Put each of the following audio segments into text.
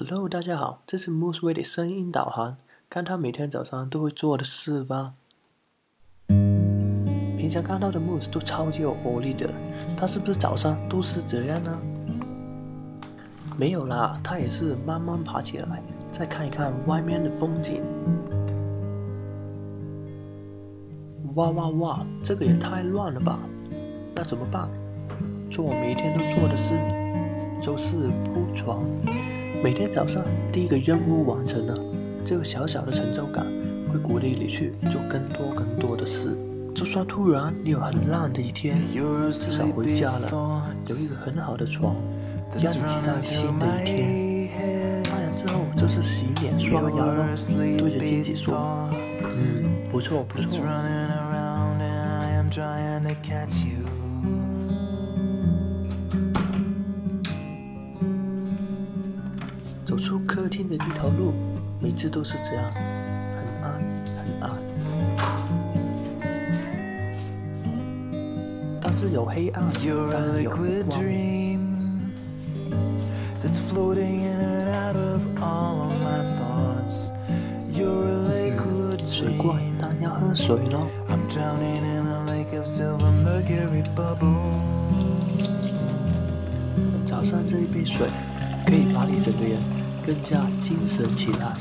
Hello，大家好，这是 MooseWay 的声音导航。看他每天早上都会做的事吧。平常看到的 Moose 都超级有活力的，他是不是早上都是这样呢？没有啦，他也是慢慢爬起来，再看一看外面的风景。哇哇哇，这个也太乱了吧！那怎么办？做我每天都做的事，就是铺床。每天早上第一个任务完成了，这个小小的成就感会鼓励你去做更多更多的事。就算突然你有很烂的一天，至少回家了，有一个很好的床，让你期待新的一天。当然之后就是洗脸刷牙了，对着镜子说：“嗯，不错不错。”走出客厅的那条路，每次都是这样，很暗，很暗。但是有黑暗，但有光。水怪，他要喝水呢。早上这一杯水，可以把你整个人。更加精神起来。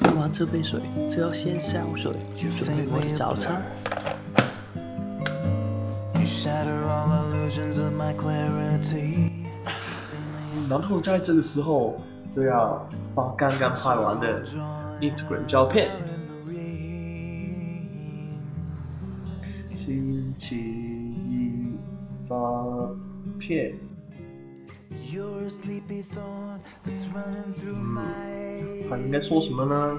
喝完这杯水，就要先烧水，准备我的早餐。然后在这个时候，就要把刚刚拍完的 Instagram 照片，星期一。八片。嗯，他应该说什么呢？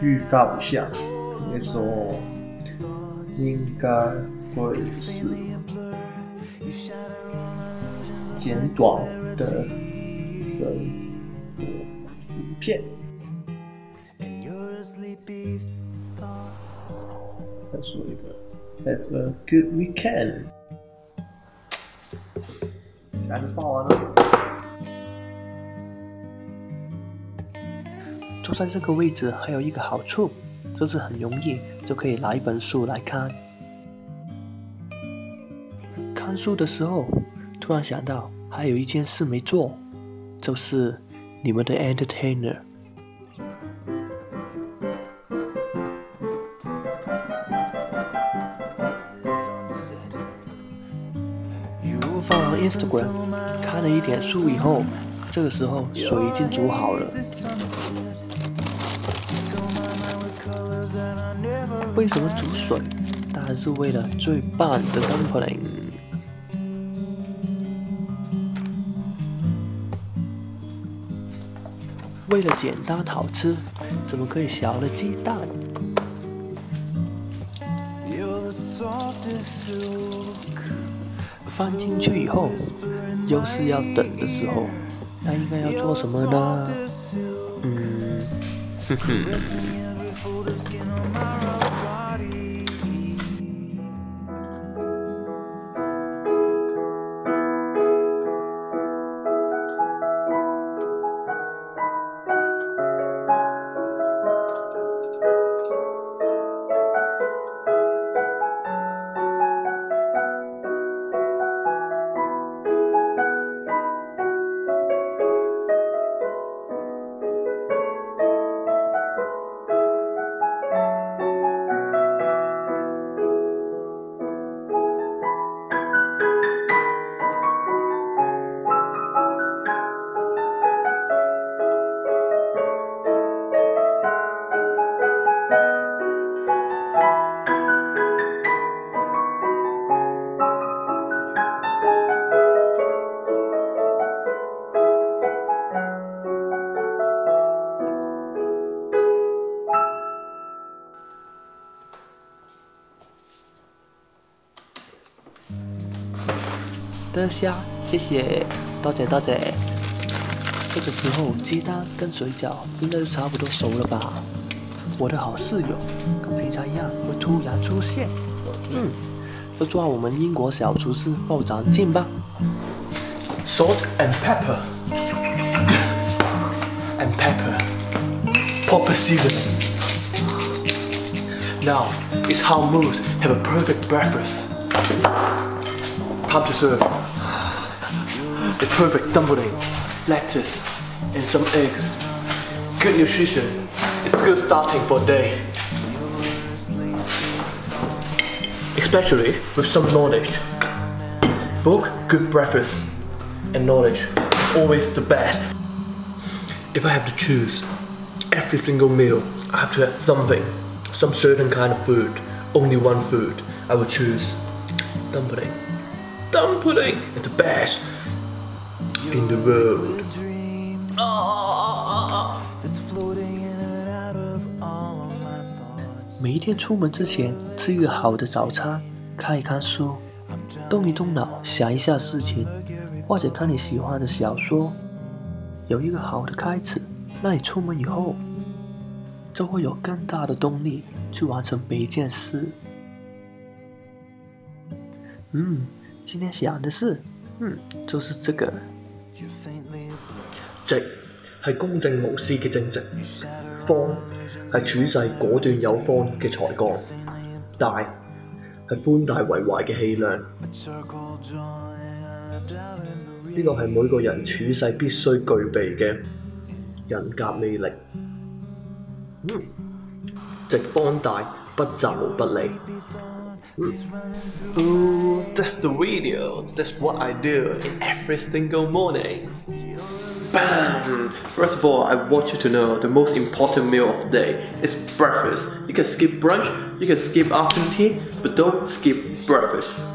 预告一下，应该说应该会是简短的什么影片。Have a good weekend。坐在这个位置还有一个好处，就是很容易就可以拿一本书来看。看书的时候，突然想到还有一件事没做，就是你们的 entertainer。放完 Instagram，看了一点书以后，这个时候水已经煮好了。为什么煮水？当然是为了最棒的 dumpling。为了简单好吃，怎么可以少了鸡蛋？放进去以后，又是要等的时候，那应该要做什么呢？嗯，哼哼。的虾，谢谢大姐大姐。这个时候，鸡蛋跟水饺应该就差不多熟了吧？我的好室友，跟平常一样会突然出现。嗯，就抓我们英国小厨师爆长进吧。Salt and pepper and pepper, proper season. Now is how moves have a perfect breakfast. Time to serve. The perfect dumpling, lettuce, and some eggs. Good nutrition. It's good starting for day. Especially with some knowledge. Book, good breakfast, and knowledge is always the best. If I have to choose, every single meal, I have to have something, some certain kind of food, only one food I would choose, dumpling. 每一天出门之前，吃一个好的早餐，看一看书，动一动脑，想一下事情，或者看你喜欢的小说，有一个好的开始，那你出门以后，就会有更大的动力去完成每一件事。嗯。今天想的是，嗯，就是这个。直系公正无私嘅正直，方系处世果断有方嘅才干，大系宽大为怀嘅气量。呢个系每个人处世必须具备嘅人格魅力。嗯，直方大，不走不利。Ooh, that's the video. That's what I do in every single morning. Bam! First of all, I want you to know the most important meal of the day is breakfast. You can skip brunch, you can skip afternoon tea, but don't skip breakfast.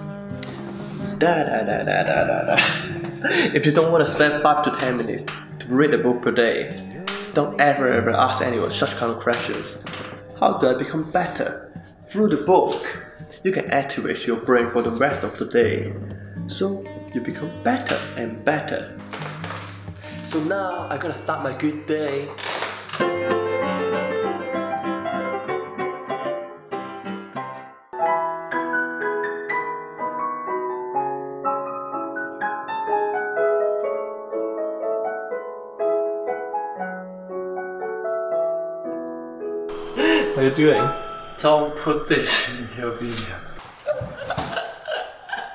Da da da da da da da. if you don't want to spend 5 to 10 minutes to read a book per day, don't ever ever ask anyone such kind of questions. How do I become better? Through the book you can activate your brain for the rest of the day. So you become better and better. So now I'm gonna start my good day. How are you doing? Don't put this in your video.